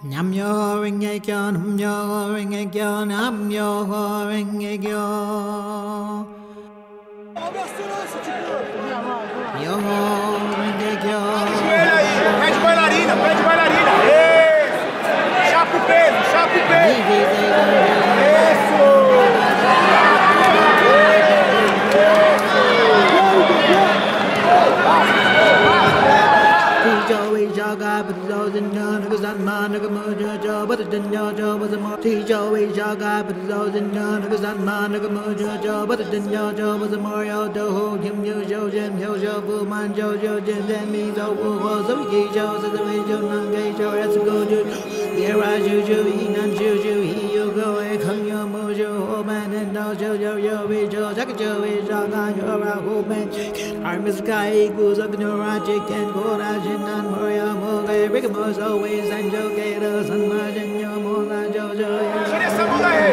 I'm yo ring a I'm your yo ring a I'm your yo ring a gyo. Abre a segurança. Yo ring a gyo. Joelho aí, pé de bailarina, pé de bailarina. Chapa o peso, chapa o peso. shall God put his oath in John, of his son man, a mojo, Kim, Yo, Jim, Yo, Fu, Man, Joe, Jim, Jim, Me, So, Wu, Ho, So, Ki, Joe, So, So, Nam, Gay, Joe, Yes, Go, Joe, Here, I, Joe, Joe, Nan, Joe, Joe, He, You, Go, A, Kung, Yo, Mojo, Ho, Man, and Dao, Joe, Joe, Yo, We, Joe, Jack, Joe, We, Joe, Yo, Ra, Ho, Man, Arm, Is, Kai, Gu, So, Gno, Ra, Jik, and Ra, Jin, Nan, Mario, Mo, Gay, Rick, Mo, So, We, San, Joe, Gay, Do, San, Ma, Jin, Yo, Mo, Ra, Joe, Joe,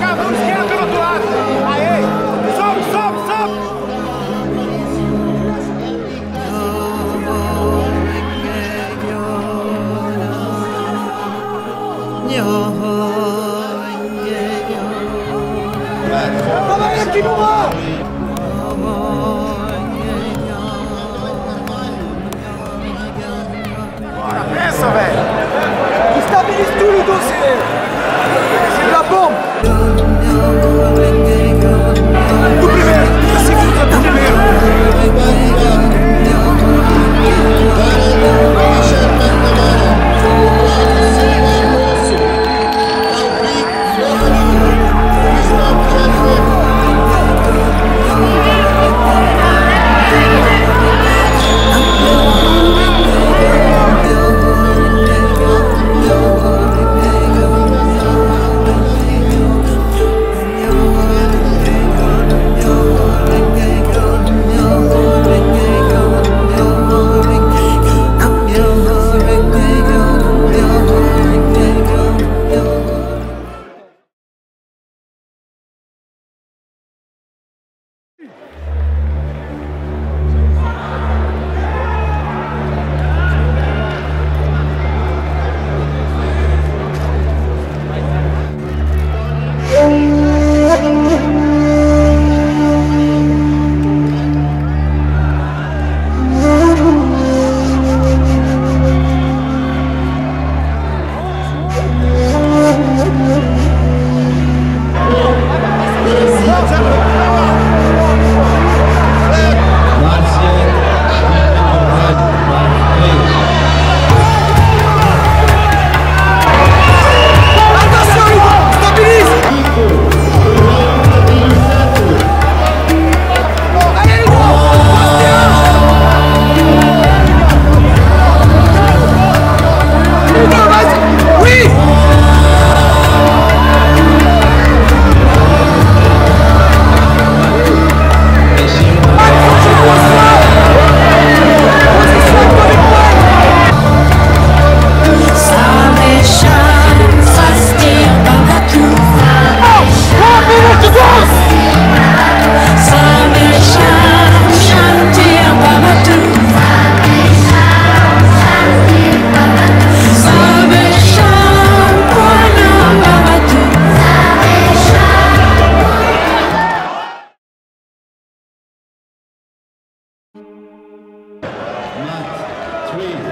cá, vamos esquerda pelo outro lado. Aê, sobe, sobe, sobe. Aí aqui no ar. Bora, pensa, velho.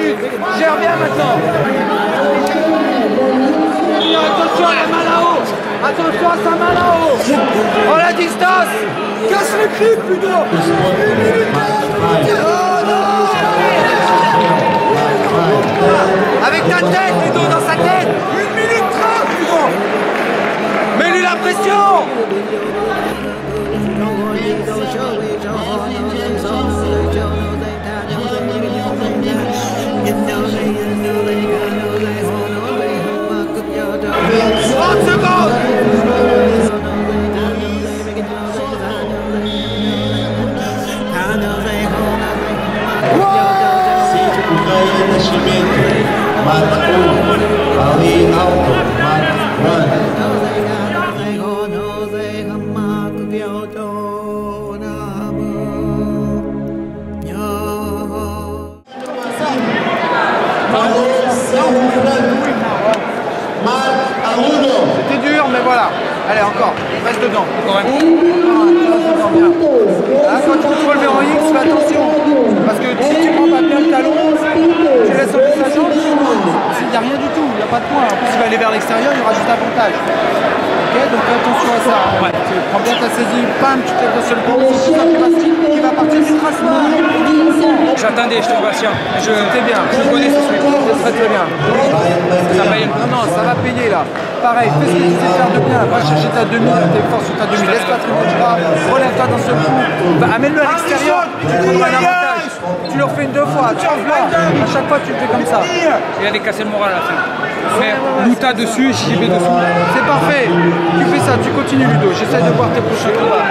minutes. Gère bien maintenant. Attention à la main là-haut. Attention à sa main là-haut. Prends la distance. Casse le clip, Ludo. Une minute. Oh non Avec ta tête, Ludo, dans sa tête. Une minute trente, Ludo. Mets-lui la pression. man tu Pawi au tu man man C'était dur, mais voilà. Allez, encore. Reste dedans. Encore un coup. Là, quand tu te relever en X, fais attention. Parce que si tu prends pas bien le talon, tu laisses un peu sa jambe, il n'y a rien du tout, il n'y a pas de point. En plus, il va aller vers l'extérieur, il y aura juste avantage. Ok, donc fais attention à ça. Tu prends bien ta saisie, bam, tu tapes dans le bon, c'est ça va partir du tracement. J'attendais, j'étais patient. Je, C'était bien. je connais ce truc. C'est très très bien. Ça paye le Non, non, ça va payer là. Pareil, fais ce que tu sais faire de bien. Va chercher ta demi, tes forces sur ta demi. Traîner le bras. Relève-toi dans ce coup. Amène-le à l'extérieur. Tu prendras un avantage. Tu le refais une deux fois. Tu À chaque fois, tu le fais comme ça. Il a décassé le moral à la fin. Mais Mouta dessus, JB dessous. C'est parfait. Tu fais ça, tu continues Ludo. J'essaie de voir tes prochains combats.